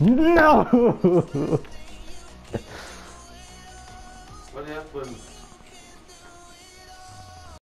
No! What happened?